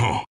Oh!